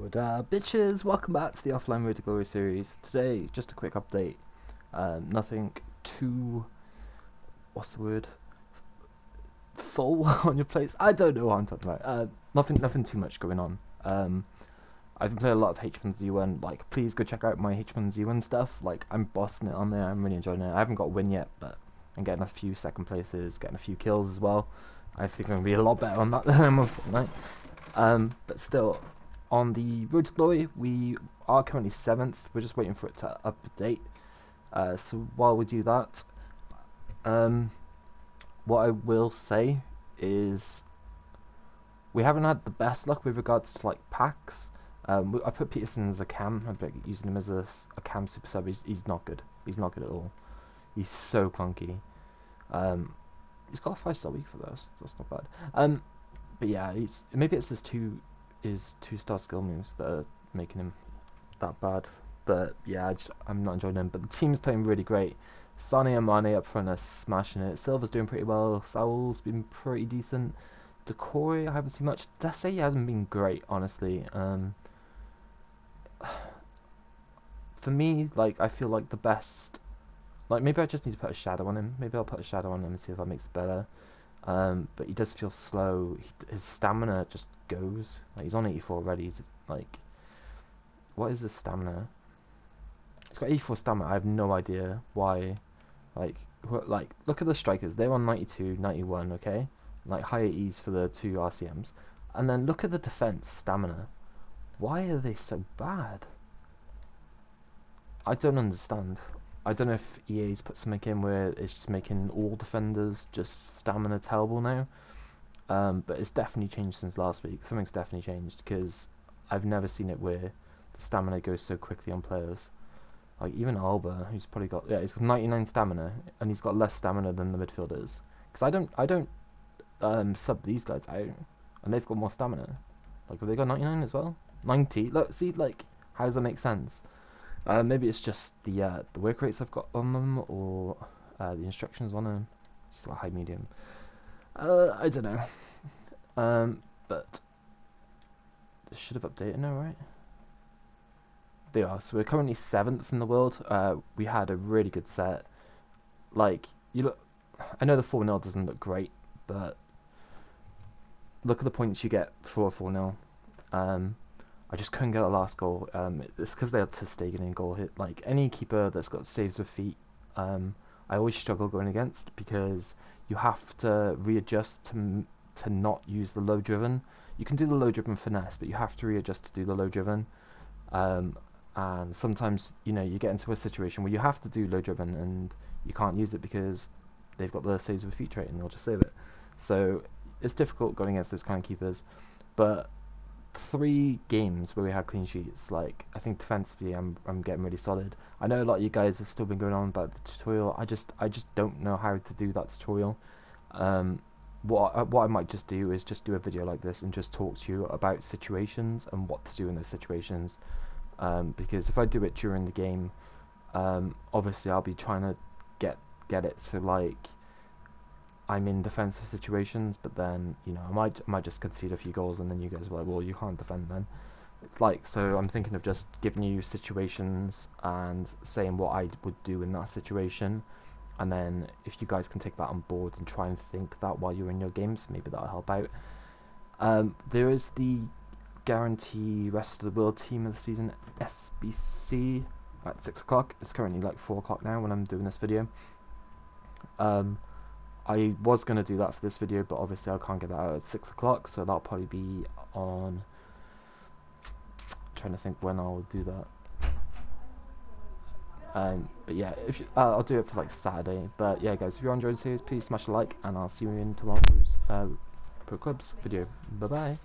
What up, bitches? Welcome back to the Offline Road to Glory series. Today, just a quick update. Um, nothing too. What's the word? Full on your place. I don't know what I'm talking about. Uh, nothing, nothing too much going on. Um, I've been playing a lot of H1Z1. Like, please go check out my H1Z1 stuff. Like, I'm bossing it on there. I'm really enjoying it. I haven't got a win yet, but I'm getting a few second places, getting a few kills as well. I think I'm gonna be a lot better on that than I'm on Fortnite. Um, but still, on the Road to Glory, we are currently seventh. We're just waiting for it to update. Uh, so while we do that, um, what I will say is we haven't had the best luck with regards to like packs. Um, I put Peterson as a cam. Been using him as a, a cam super sub. He's, he's not good. He's not good at all. He's so clunky. Um, he's got a five star week for this. That's not bad. Um, but yeah, maybe it's his two his two star skill moves that are making him that bad. But yeah, I am not enjoying him. But the team's playing really great. Sane and Mane up front are smashing it. Silva's doing pretty well. Saul's been pretty decent. Decoy, I haven't seen much. Dase hasn't been great, honestly. Um, for me, like I feel like the best. Like maybe I just need to put a shadow on him. Maybe I'll put a shadow on him and see if that makes it better. Um, but he does feel slow. He, his stamina just goes. Like he's on 84 already. He's like, what is his stamina? He's got 84 stamina. I have no idea why. Like, like look at the strikers. They're on 92, 91. Okay, like high 80s for the two RCMs. And then look at the defense stamina. Why are they so bad? I don't understand. I don't know if EA's put something in where it's just making all defenders just stamina terrible now. Um, but it's definitely changed since last week. Something's definitely changed because I've never seen it where the stamina goes so quickly on players. Like even Alba, who's probably got yeah, he's got 99 stamina and he's got less stamina than the midfielders. Because I don't I don't um, sub these guys out, and they've got more stamina. Like have they got 99 as well? 90. Look, see like how does that make sense? Uh, maybe it's just the uh, the work rates I've got on them, or uh, the instructions on them. Just like high medium. Uh, I don't know. Um, but this should have updated now, right? They are. So we're currently seventh in the world. Uh, we had a really good set. Like you look, I know the four 0 doesn't look great, but look at the points you get for a four 0 um, I just couldn't get the last goal. Um, it's because they had ter Stegen in goal. Hit like any keeper that's got saves with feet. Um, I always struggle going against because you have to readjust to to not use the low driven. You can do the low driven finesse, but you have to readjust to do the low driven. Um, and sometimes you know you get into a situation where you have to do low driven and you can't use it because they've got the saves with feet trait and they'll just save it. So it's difficult going against those kind of keepers. But three games where we had clean sheets. Like I think defensively, I'm I'm getting really solid. I know a lot of you guys have still been going on about the tutorial. I just I just don't know how to do that tutorial. Um, what I, what I might just do is just do a video like this and just talk to you about situations and what to do in those situations. Um, because if I do it during the game, um, obviously I'll be trying to get get it to like I'm in defensive situations, but then you know I might I might just concede a few goals, and then you guys are like, well, you can't defend then. It's like so I'm thinking of just giving you situations and saying what I would do in that situation, and then if you guys can take that on board and try and think that while you're in your games, maybe that'll help out. Um, there is the guarantee rest of the world team of the season SBC at six o'clock. It's currently like four o'clock now when I'm doing this video. Um, I was going to do that for this video, but obviously I can't get that out at 6 o'clock, so that'll probably be on... I'm trying to think when I'll do that. Um, but yeah, if you, uh, I'll do it for like Saturday. But yeah, guys, if you're enjoying the series, please smash a like, and I'll see you in tomorrow's uh, Pro Clubs video. Bye bye.